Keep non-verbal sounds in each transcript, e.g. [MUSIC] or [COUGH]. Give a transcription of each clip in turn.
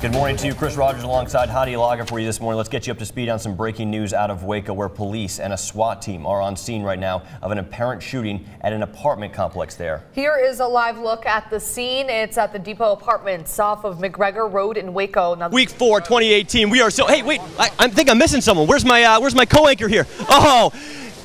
Good morning to you. Chris Rogers alongside Heidi Alagha for you this morning. Let's get you up to speed on some breaking news out of Waco where police and a SWAT team are on scene right now of an apparent shooting at an apartment complex there. Here is a live look at the scene. It's at the Depot Apartments off of McGregor Road in Waco. Now, Week 4, 2018. We are so. Hey, wait. I, I think I'm missing someone. Where's my uh, Where's my co-anchor here? Oh,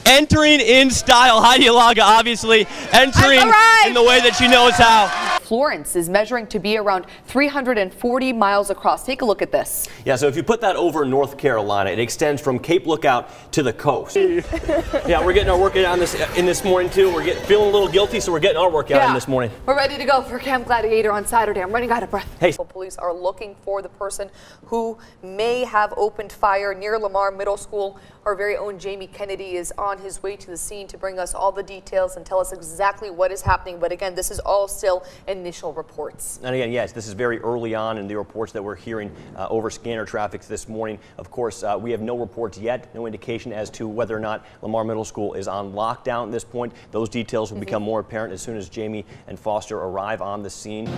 entering in style. Heidi Alagha, obviously, entering in the way that she knows how. Florence is measuring to be around 340 miles across. Take a look at this. Yeah, so if you put that over North Carolina, it extends from Cape Lookout to the coast. [LAUGHS] yeah, we're getting our work on this in this morning too. We're getting feeling a little guilty, so we're getting our work out yeah. in this morning. We're ready to go for Camp Gladiator on Saturday. I'm running out of breath. Hey. Police are looking for the person who may have opened fire near Lamar Middle School. Our very own Jamie Kennedy is on his way to the scene to bring us all the details and tell us exactly what is happening. But again, this is all still initial reports. And again, yes, this is very early on in the reports that we're hearing uh, over scanner traffic this morning. Of course, uh, we have no reports yet, no indication as to whether or not Lamar Middle School is on lockdown at this point. Those details will mm -hmm. become more apparent as soon as Jamie and Foster arrive on the scene.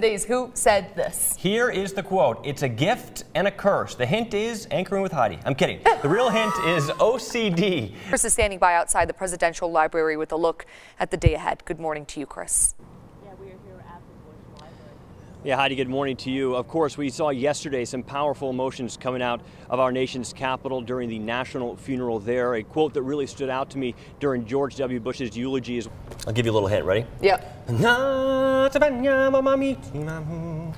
Today's Who said this. Here is the quote. It's a gift and a curse. The hint is anchoring with Heidi. I'm kidding. The real hint is OCD. Chris is standing by outside the presidential library with a look at the day ahead. Good morning to you, Chris. Yeah, Heidi, good morning to you. Of course, we saw yesterday some powerful emotions coming out of our nation's capital during the national funeral there. A quote that really stood out to me during George W. Bush's eulogy is I'll give you a little hint. Ready? Yep. [LAUGHS]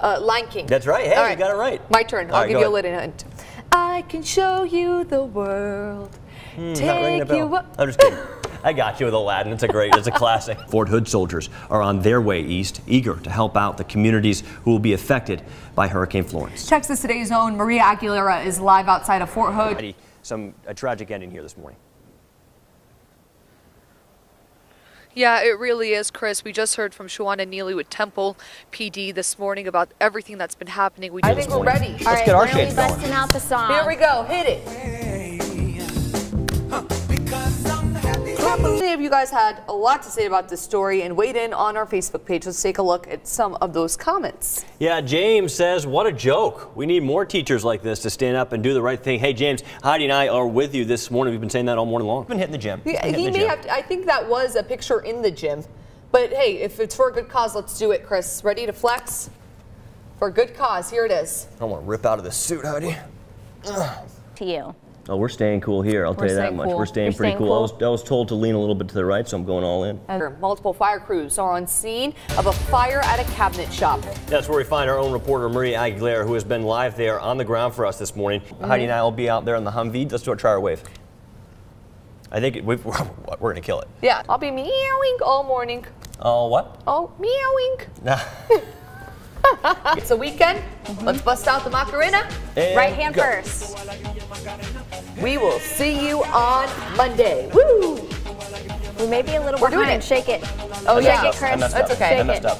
Uh, Lion King. That's right. Hey, right. you got it right. My turn. All I'll right, give you ahead. a little hint. I can show you the world. Hmm, Take you up. I'm just kidding. I got you with Aladdin. It's a great, it's a classic. [LAUGHS] Fort Hood soldiers are on their way east, eager to help out the communities who will be affected by Hurricane Florence. Texas Today's own Maria Aguilera is live outside of Fort Hood. Some a tragic ending here this morning. Yeah, it really is, Chris. We just heard from Shawana Neely with Temple PD this morning about everything that's been happening. We I think we're ready. Let's All right, get our shades going. out the song. Here we go. Hit it. Many of you guys had a lot to say about this story and weighed in on our Facebook page. Let's take a look at some of those comments. Yeah, James says, what a joke. We need more teachers like this to stand up and do the right thing. Hey, James, Heidi and I are with you this morning. We've been saying that all morning long. We've been hitting the gym. Yeah, he may gym. have, to, I think that was a picture in the gym. But hey, if it's for a good cause, let's do it, Chris. Ready to flex? For a good cause, here it is. I want to rip out of this suit, Heidi. To you. Oh, we're staying cool here. I'll we're tell you that much. Cool. We're staying You're pretty staying cool. cool. I, was, I, was, told to lean a little bit to the right, so I'm going all in. Multiple fire crews are on scene of a fire at a cabinet shop. That's where we find our own reporter, Maria Aguilera, who has been live there on the ground for us this morning. Mm -hmm. Heidi and I will be out there on the Humvee. Let's do a try our wave. I think we are [LAUGHS] going to kill it. Yeah, I'll be meowing all morning. Oh, what? Oh, meowing. [LAUGHS] it's a weekend. Mm -hmm. Let's bust out the Macarena. And right hand go. first. We will see you on Monday. Woo! We may be a little We're behind. Shake it. Oh, Shake yeah. it, Chris. That's okay. I messed up.